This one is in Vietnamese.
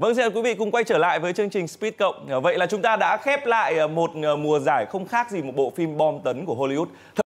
Vâng, xin quý vị cùng quay trở lại với chương trình Speed Cộng. Vậy là chúng ta đã khép lại ờ, một ờ, mùa giải không khác gì một bộ phim bom tấn của Hollywood.